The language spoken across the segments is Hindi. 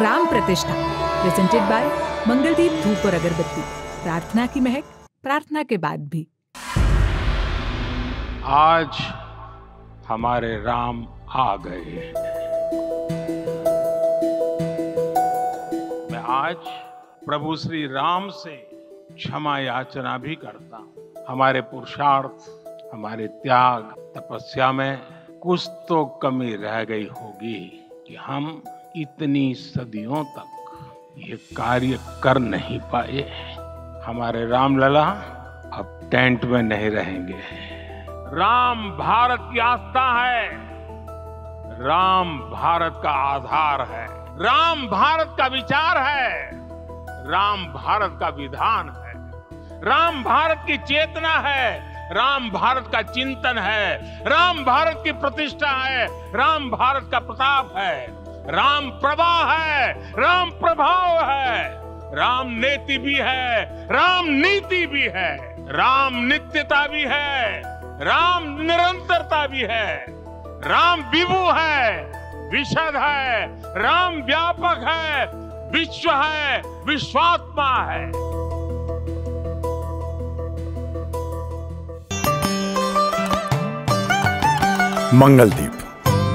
राम प्रतिष्ठा प्रेजेंटेड बाय मंगलदीप धूप और अगरबत्ती। प्रार्थना की महक, प्रार्थना के बाद भी। आज हमारे राम आ गए मैं आज प्रभु श्री राम से क्षमा याचना भी करता हूँ। हमारे पुरुषार्थ, हमारे त्याग, तपस्या में कुछ तो कमी रह गई होगी कि हम इतनी सदियों तक ये कार्य कर नहीं पाए। हमारे रामलला अब टेंट में नहीं रहेंगे। राम भारत की आस्था है। राम भारत का आधार है। राम भारत का विचार है। राम भारत का विधान है। राम भारत की चेतना है। राम भारत का चिंतन है। राम भारत की प्रतिष्ठा है। राम भारत का प्रताप है। राम प्रवाह है, राम प्रभाव है, राम नेति भी है, राम नीति भी है, राम नित्यता भी है, राम निरंतरता भी है, राम विभु है, विशद है, राम व्यापक है, विश्व है, विश्वात्मा है। मंगलदीप,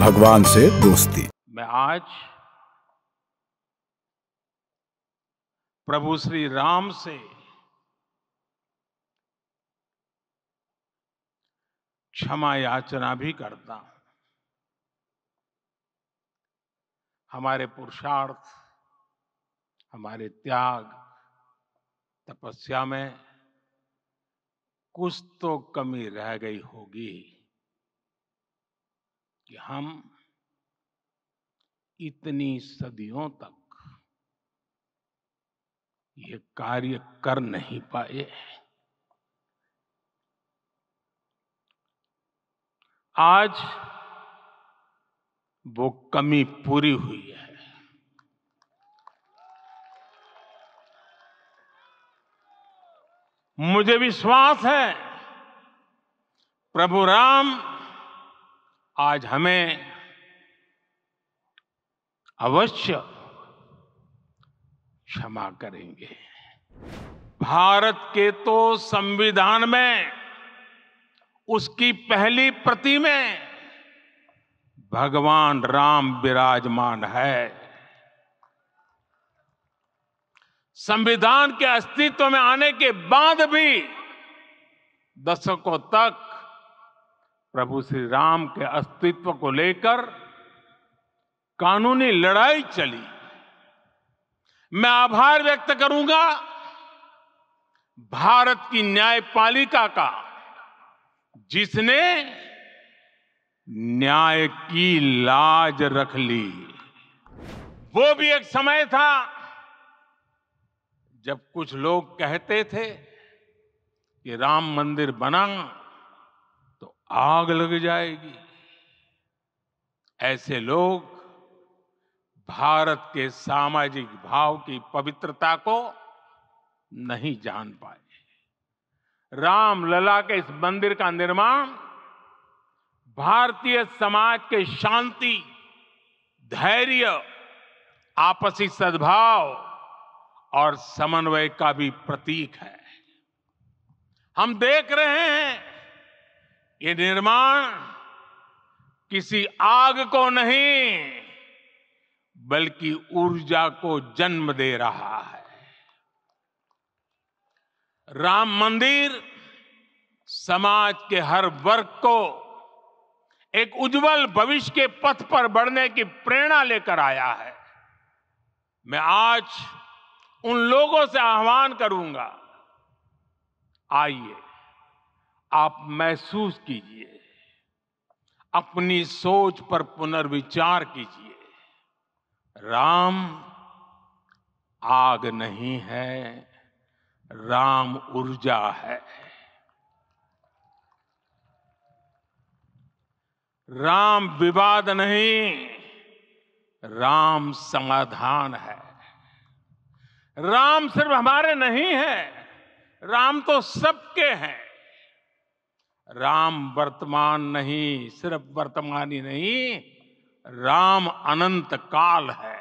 भगवान से दोस्ती। आज प्रभु श्री राम से क्षमा याचना भी करता हूँ। हमारे पुरुषार्थ, हमारे त्याग, तपस्या में कुछ तो कमी रह गई होगी कि हम इतनी सदियों तक ये कार्य कर नहीं पाए। आज वो कमी पूरी हुई है। मुझे विश्वास है, प्रभु राम आज हमें अवश्य क्षमा करेंगे। भारत के तो संविधान में, उसकी पहली प्रति में भगवान राम विराजमान है। संविधान के अस्तित्व में आने के बाद भी दशकों तक प्रभु श्री राम के अस्तित्व को लेकर कानूनी लड़ाई चली। मैं आभार व्यक्त करूँगा भारत की न्यायपालिका का, जिसने न्याय की लाज रख ली। वो भी एक समय था जब कुछ लोग कहते थे कि राम मंदिर बना तो आग लग जाएगी। ऐसे लोग भारत के सामाजिक भाव की पवित्रता को नहीं जान पाए। राम लला के इस मंदिर का निर्माण, भारतीय समाज के शांति, धैर्य, आपसी सद्भाव और समन्वय का भी प्रतीक है। हम देख रहे हैं, ये निर्माण किसी आग को नहीं बल्कि ऊर्जा को जन्म दे रहा है। राम मंदिर समाज के हर वर्ग को एक उज्जवल भविष्य के पथ पर बढ़ने की प्रेरणा लेकर आया है। मैं आज उन लोगों से आह्वान करूँगा। आइए, आप महसूस कीजिए, अपनी सोच पर पुनर्विचार कीजिए। राम आग नहीं है, राम ऊर्जा है। राम विवाद नहीं, राम समाधान है। राम सिर्फ़ हमारे नहीं है, राम तो सबके हैं। राम वर्तमान नहीं, सिर्फ़ वर्तमान ही नहीं राम अनंत काल है।